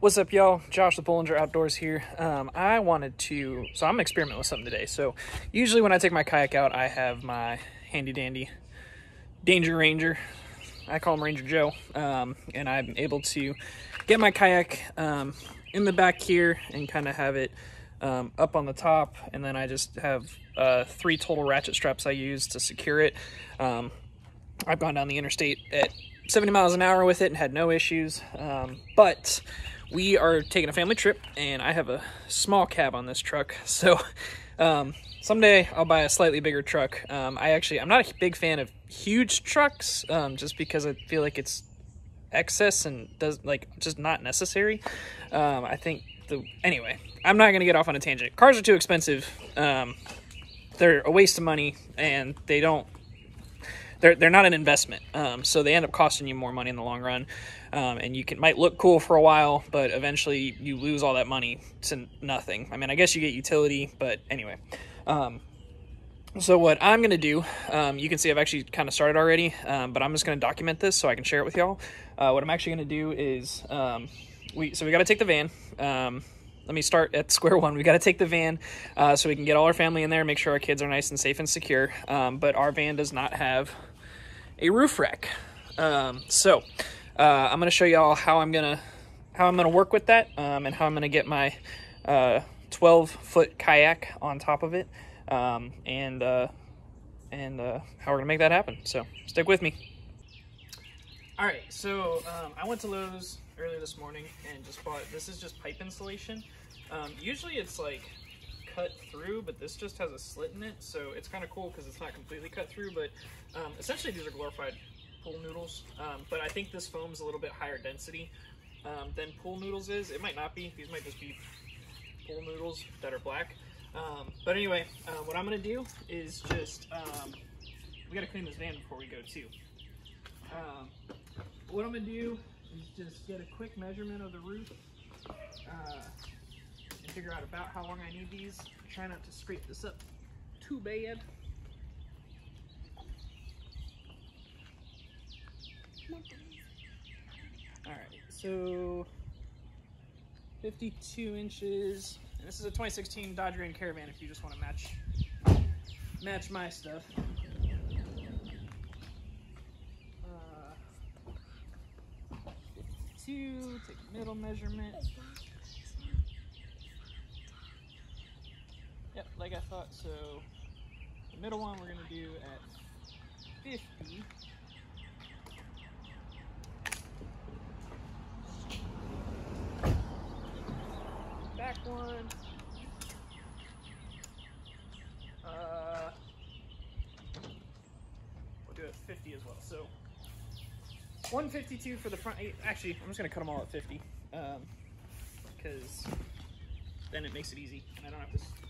What's up, y'all? Josh the Bollinger Outdoors here. Um, I wanted to, so I'm experimenting with something today. So usually when I take my kayak out, I have my handy dandy Danger Ranger. I call him Ranger Joe. Um, and I'm able to get my kayak um, in the back here and kind of have it um, up on the top. And then I just have uh, three total ratchet straps I use to secure it. Um, I've gone down the interstate at 70 miles an hour with it and had no issues. Um, but we are taking a family trip and I have a small cab on this truck. So um, someday I'll buy a slightly bigger truck. Um, I actually, I'm not a big fan of huge trucks um, just because I feel like it's excess and does like just not necessary. Um, I think the, anyway, I'm not going to get off on a tangent. Cars are too expensive. Um, they're a waste of money and they don't they're they're not an investment. Um, so they end up costing you more money in the long run. Um, and you can might look cool for a while, but eventually you lose all that money to nothing. I mean, I guess you get utility, but anyway. Um, so what I'm gonna do, um, you can see I've actually kind of started already, um, but I'm just gonna document this so I can share it with y'all. Uh, what I'm actually gonna do is um, we so we got to take the van. Um, let me start at square one. We got to take the van uh, so we can get all our family in there, make sure our kids are nice and safe and secure. Um, but our van does not have a roof rack. Um, so uh, I'm going to show y'all how I'm going to how I'm going to work with that um, and how I'm going to get my uh, 12 foot kayak on top of it um, and uh, and uh, how we're going to make that happen. So stick with me. All right, so um, I went to Lowe's earlier this morning and just bought, this is just pipe insulation. Um, usually it's like cut through, but this just has a slit in it, so it's kind of cool because it's not completely cut through, but um, essentially these are glorified pool noodles, um, but I think this foam's a little bit higher density um, than pool noodles is. It might not be, these might just be pool noodles that are black. Um, but anyway, uh, what I'm gonna do is just, um, we gotta clean this van before we go too. Um, what I'm gonna do is just get a quick measurement of the roof uh, figure out about how long I need these. Try not to scrape this up too bad. Alright, so 52 inches. And this is a 2016 Dodge Grand Caravan if you just want to match match my stuff. Uh, 52, take middle measurement. Yep, like I thought, so the middle one we're gonna do at 50. Back one. Uh, we'll do it 50 as well. So 152 for the front. eh, Actually, I'm just gonna cut them all at 50, um, because then it makes it easy, and I don't have to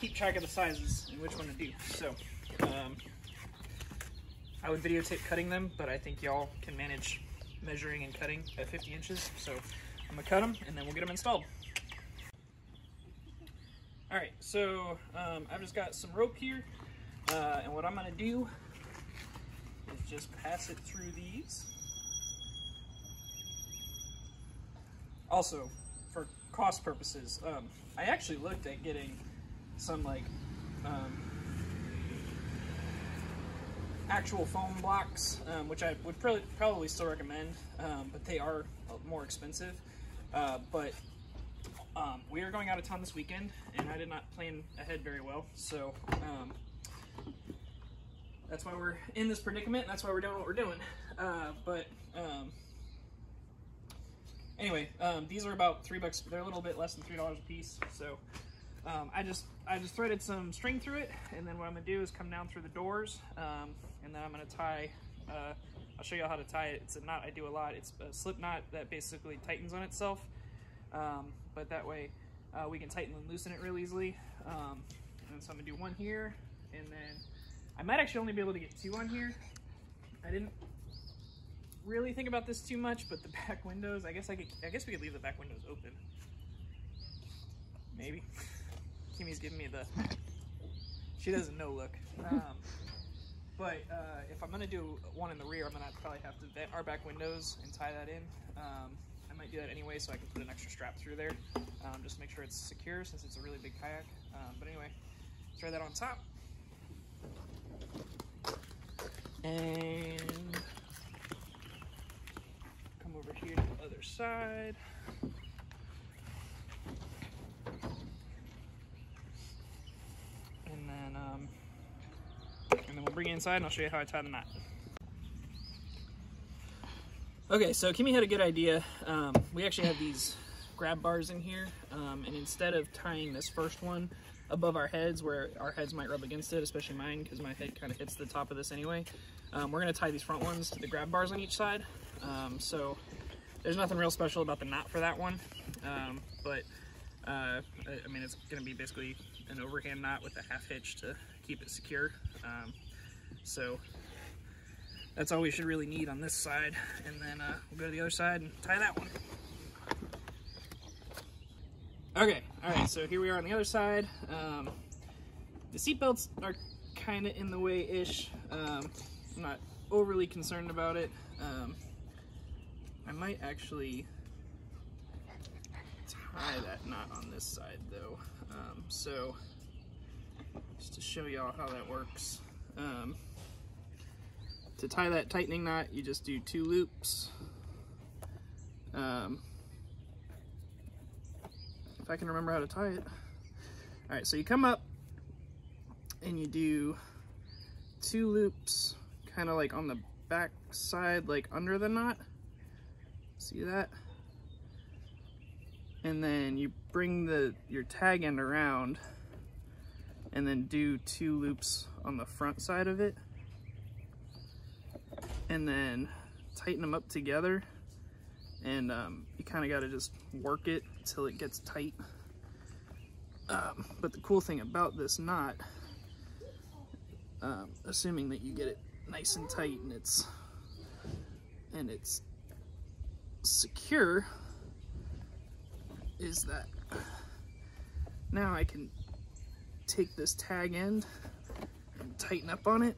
keep track of the sizes and which one to do. So, um, I would videotape cutting them, but I think y'all can manage measuring and cutting at 50 inches. So, I'm gonna cut them, and then we'll get them installed. All right, so um, I've just got some rope here, uh, and what I'm gonna do is just pass it through these. Also, for cost purposes, um, I actually looked at getting some like um, actual foam blocks, um, which I would probably, probably still recommend, um, but they are more expensive. Uh, but um, we are going out of town this weekend, and I did not plan ahead very well, so um, that's why we're in this predicament. And that's why we're doing what we're doing. Uh, but um, anyway, these are about three bucks. They're a little bit less than three dollars a piece. So um, I just I just threaded some string through it, and then what I'm gonna do is come down through the doors, um, and then I'm gonna tie. Uh, I'll show you how to tie it. It's a knot I do a lot. It's a slip knot that basically tightens on itself. Um, but that way uh, we can tighten and loosen it real easily. Um, and so I'm gonna do one here, and then I might actually only be able to get two on here. I didn't really think about this too much, but the back windows, I guess I could, I guess we could leave the back windows open. Kimmy's giving me the, she doesn't know look. Um, but uh, if I'm gonna do one in the rear, I'm gonna probably have to vent our back windows and tie that in. Um, I might do that anyway, so I can put an extra strap through there, um, just make sure it's secure since it's a really big kayak. Um, but anyway, throw that on top. And come over here to the other side. And then, um, and then we'll bring it inside and I'll show you how I tie the knot. Okay, so Kimmy had a good idea. Um, we actually have these grab bars in here, um, and instead of tying this first one above our heads where our heads might rub against it, especially mine because my head kind of hits the top of this anyway, um, we're going to tie these front ones to the grab bars on each side. Um, so there's nothing real special about the knot for that one, um, but uh, I mean, it's going to be basically an overhand knot with a half hitch to keep it secure. Um, so that's all we should really need on this side. And then uh, we'll go to the other side and tie that one. Okay, all right, so here we are on the other side. Um, the seatbelts are kind of in the way-ish. Um, I'm not overly concerned about it. Um, I might actually tie that knot on this side though. Um, so just to show y'all how that works. Um, to tie that tightening knot, you just do two loops. Um, if I can remember how to tie it. All right, so you come up and you do two loops kind of like on the back side, like under the knot. See that? And then you bring the your tag end around and then do two loops on the front side of it. And then tighten them up together and um, you kind of got to just work it until it gets tight. Um, but the cool thing about this knot, um, assuming that you get it nice and tight and it's and it's secure, is that now I can take this tag end and tighten up on it.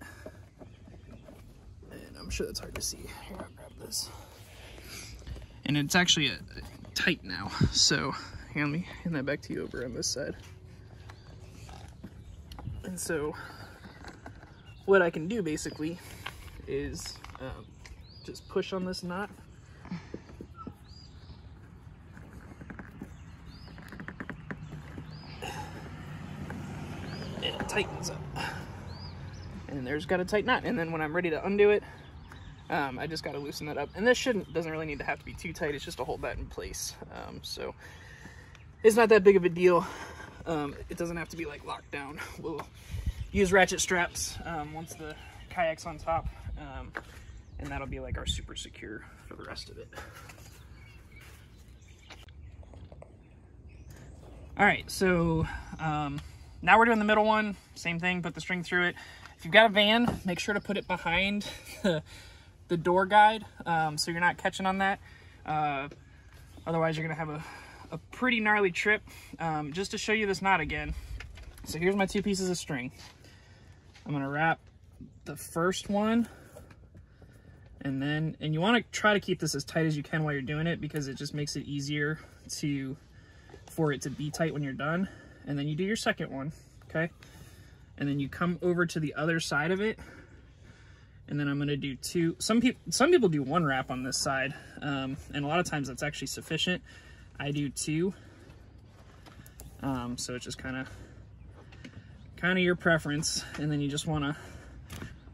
I'm sure that's hard to see. Here, I'll grab this and it's actually a, a tight now. So hand me hand that back to you over on this side. And so what I can do basically is um, just push on this knot. And it tightens up. And there's got a tight knot. And then when I'm ready to undo it, um, I just got to loosen that up. And this shouldn't doesn't really need to have to be too tight. It's just to hold that in place. Um, so it's not that big of a deal. Um, it doesn't have to be like locked down. We'll use ratchet straps um, once the kayak's on top. Um, and that'll be like our super secure for the rest of it. All right, so um, now we're doing the middle one. Same thing, put the string through it. If you've got a van, make sure to put it behind the the door guide, um, so you're not catching on that. Uh, otherwise, you're gonna have a, a pretty gnarly trip. Um, just to show you this knot again. So here's my two pieces of string. I'm gonna wrap the first one and then, and you wanna try to keep this as tight as you can while you're doing it because it just makes it easier to, for it to be tight when you're done. And then you do your second one, okay? And then you come over to the other side of it and then I'm gonna do two. Some people some people do one wrap on this side, um, and a lot of times that's actually sufficient. I do two, um, so it's just kind of kind of your preference, and then you just want to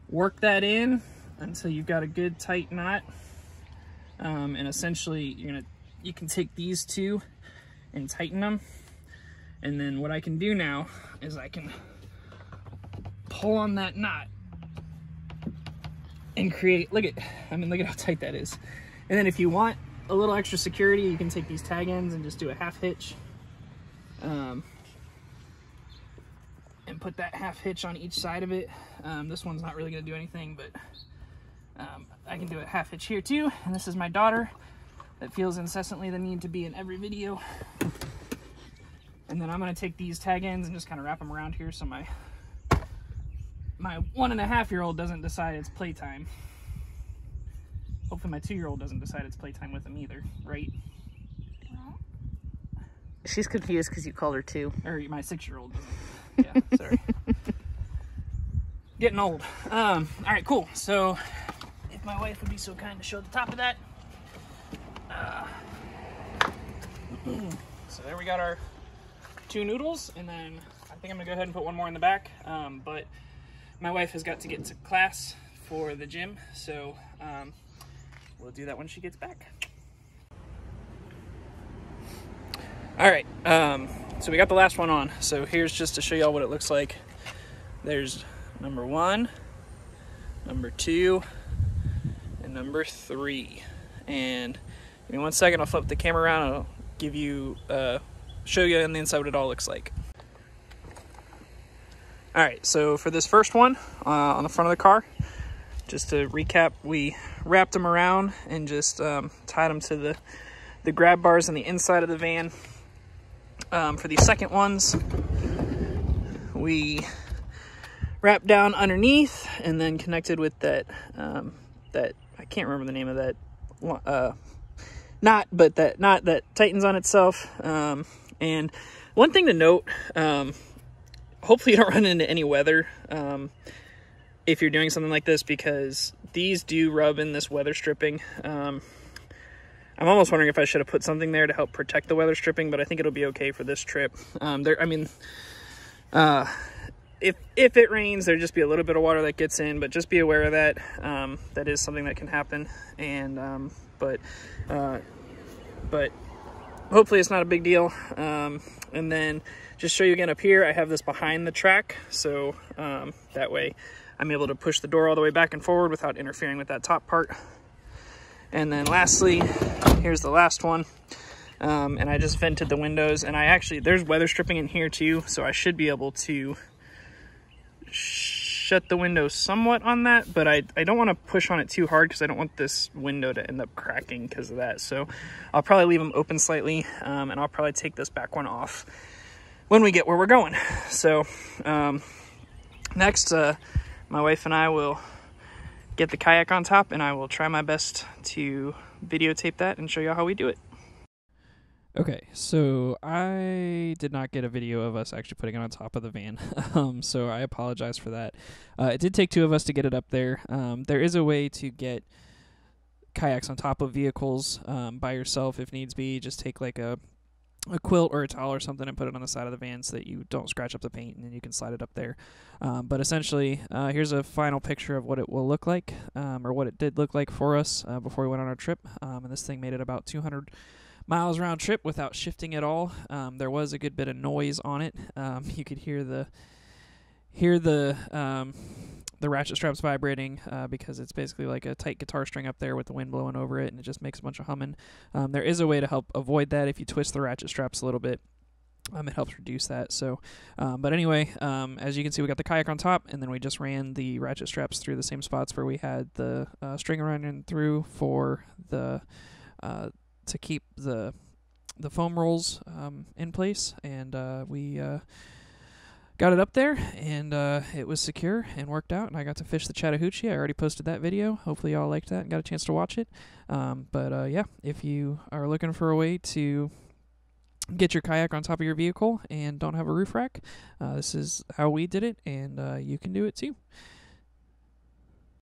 work that in until you've got a good tight knot. Um, and essentially, you're gonna you can take these two and tighten them, and then what I can do now is I can pull on that knot and create, look at, I mean, look at how tight that is. And then if you want a little extra security, you can take these tag ends and just do a half hitch. Um, and put that half hitch on each side of it. Um, this one's not really gonna do anything, but um, I can do a half hitch here too. And this is my daughter that feels incessantly the need to be in every video. And then I'm gonna take these tag ends and just kind of wrap them around here so my my one and a half year old doesn't decide it's playtime. Hopefully my two year old doesn't decide it's playtime with him either, right? She's confused because you called her two. Or my six-year-old. yeah, sorry. Getting old. Um, all right, cool. So, if my wife would be so kind to show the top of that. Uh, so there we got our two noodles, and then I think I'm gonna go ahead and put one more in the back. Um, but my wife has got to get to class for the gym, so um, we'll do that when she gets back. All right, um, so we got the last one on. So here's just to show y'all what it looks like. There's number one, number two, and number three. And give me one second, I'll flip the camera around and I'll give you, uh, show you on the inside what it all looks like. All right, so for this first one uh, on the front of the car, just to recap, we wrapped them around and just um, tied them to the, the grab bars on the inside of the van. Um, for the second ones, we wrapped down underneath and then connected with that, um, that, I can't remember the name of that, uh, knot, but that knot that tightens on itself. Um, and one thing to note, um, hopefully you don't run into any weather um, if you're doing something like this because these do rub in this weather stripping. Um, I'm almost wondering if I should have put something there to help protect the weather stripping, but I think it'll be okay for this trip. Um, there, I mean, uh, if if it rains, there'll just be a little bit of water that gets in, but just be aware of that. Um, that is something that can happen, and um, but uh, but hopefully it's not a big deal. Um, and then just show you again up here, I have this behind the track, so um, that way I'm able to push the door all the way back and forward without interfering with that top part. And then lastly, here's the last one. Um, and I just vented the windows and I actually, there's weather stripping in here too, so I should be able to shut the window somewhat on that, but I, I don't want to push on it too hard because I don't want this window to end up cracking because of that. So I'll probably leave them open slightly um, and I'll probably take this back one off when we get where we're going. So um, next, uh, my wife and I will get the kayak on top and I will try my best to videotape that and show you how we do it. Okay, so I did not get a video of us actually putting it on top of the van, um, so I apologize for that. Uh, it did take two of us to get it up there. Um, there is a way to get kayaks on top of vehicles um, by yourself if needs be. Just take like a a quilt or a towel or something and put it on the side of the van so that you don't scratch up the paint and then you can slide it up there. Um, but essentially, uh, here's a final picture of what it will look like, um, or what it did look like for us uh, before we went on our trip. Um, and this thing made it about 200 miles round trip without shifting at all. Um, there was a good bit of noise on it. Um, you could hear the hear the um, the ratchet straps vibrating uh, because it's basically like a tight guitar string up there with the wind blowing over it, and it just makes a bunch of humming. Um, there is a way to help avoid that if you twist the ratchet straps a little bit. Um, it helps reduce that. So, um, but anyway, um, as you can see, we got the kayak on top, and then we just ran the ratchet straps through the same spots where we had the uh, string running through for the uh, to keep the the foam rolls um, in place, and uh, we uh, got it up there, and uh, it was secure and worked out. And I got to fish the Chattahoochee. I already posted that video. Hopefully, y'all liked that and got a chance to watch it. Um, but uh, yeah, if you are looking for a way to get your kayak on top of your vehicle and don't have a roof rack, uh, this is how we did it, and uh, you can do it too.